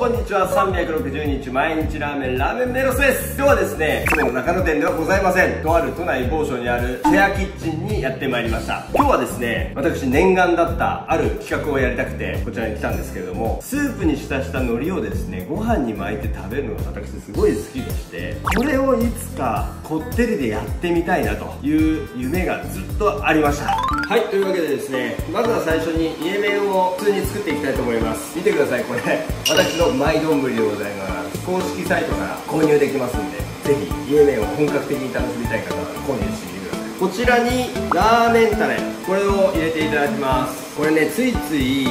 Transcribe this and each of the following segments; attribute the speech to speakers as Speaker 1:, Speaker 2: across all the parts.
Speaker 1: こんにちは。360日毎日ラーメンラーメンメロスです。今日はですねいつもの中野店ではございません。とある都内某所にあるシェアキッチンにやってまいりました。今日はですね私念願だったある企画をやりたくてこちらに来たんですけれどもスープに浸した海苔をですねご飯に巻いて食べるのが私すごい好きでしてこれをいつかこってりでやってみたいなという夢がずっとありました。はいというわけでですねまずは最初にイエメンを普通に作っていきたいと思います。見てくださいこれ。私 のマイ丼でございます。公式サイトから購入できますんでぜひイエメンを本格的に楽しみたい方は購入してみてください。こちらにラーメンタレこれを入れていただきます。これねついつい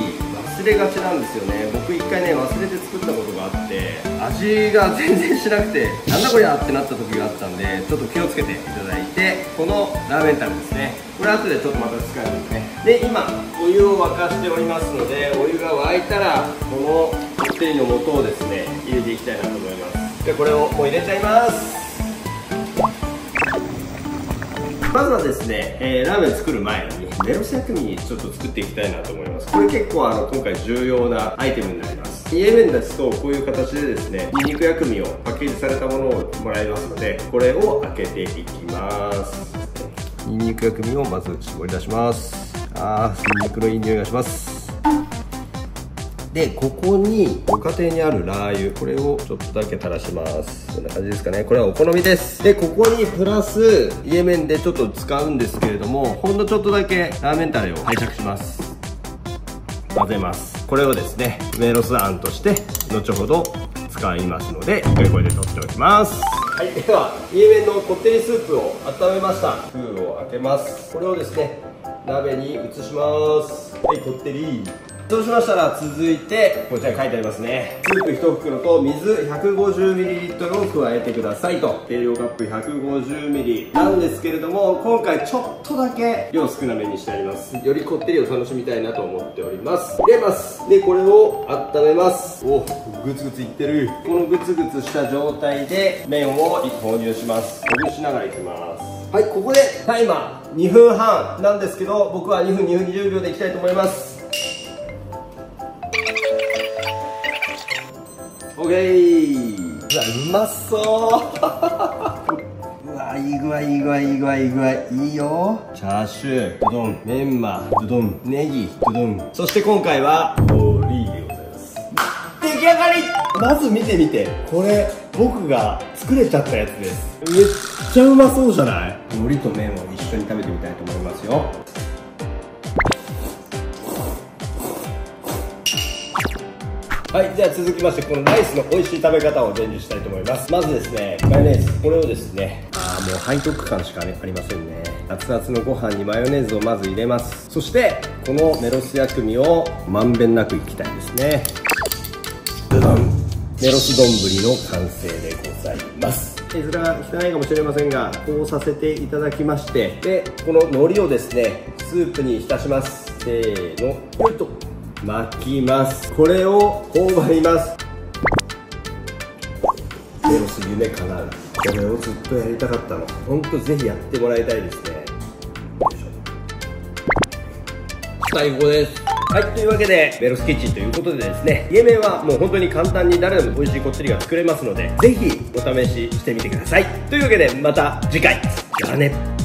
Speaker 1: 忘れがちなんですよね僕一回ね忘れて作ったことがあって味が全然しなくてなんだこりゃってなった時があったんでちょっと気をつけていただいてこのラーメンタルですね。これ後でちょっとまた使うんですね。で今お湯を沸かしておりますのでお湯が沸いたらこのこってりの素をですね。入れていきたいなと思います。でこれをもう入れちゃいますまずはですね、えー、ラーメン作る前にメロス薬味ちょっと作っていきたいなと思います。これ結構あの今回重要なアイテムになります。イエメンですとこういう形でですねニンニク薬味をパッケージされたものをもらいますのでこれを開けていきます。ニンニク薬味をまず絞り出します。あーニンニクのいい匂いがしますでここにご家庭にあるラー油これをちょっとだけ垂らします。こんな感じですかね。これはお好みです。でここにプラスイエメンでちょっと使うんですけれどもほんのちょっとだけラーメンタレを拝借します。混ぜます。これをですねメロスあんとして後ほど使いますのでこれで取っておきます。はいではイエメンのこってりスープを温めました。封を開けます。これをですね鍋に移します。はいこってり。そうしましたら続いてこちらに書いてありますね。スープ1袋と水 150ml を加えてくださいと。計量カップ 150ml なんですけれども今回ちょっとだけ量少なめにしてあります。よりこってりを楽しみたいなと思っております。入れます。でこれを温めます。おグツグツいってる。このグツグツした状態で麺を投入します。ほぐしながらいきます。はいここでタイマー。2分半なんですけど僕は2分2分20秒でいきたいと思いますオッケーうわうまそううわいい具合いい具合いい具合いい具合いいよチャーシューうどんメンマうどんネギうどんそして今回は海苔でございます出来上がりまず見てみてこれ僕が作れちゃったやつですめっちゃうまそうじゃない海苔と麺を一緒に食べてみたいと思いますよはい、じゃあ続きましてこのライスの美味しい食べ方を伝授したいと思います。まずですねマヨネーズ。これをですねああもう背徳感しか、ね、ありませんね。熱々のご飯にマヨネーズをまず入れます。そしてこのメロス薬味をまんべんなくいきたいですね。ドドン。メロス丼の完成でございます。絵面が汚いかもしれませんがこうさせていただきましてでこの海苔をですねスープに浸します。せーの。よいと巻きます。これを頬張ります。メロス夢叶う。これをずっとやりたかったの。本当ぜひやってもらいたいですね。最高です。はい、というわけで、メロスキッチンということでですね、イエメンはもう本当に簡単に誰でも美味しいこってりが作れますので、ぜひお試ししてみてください。というわけで、また次回、じゃあね。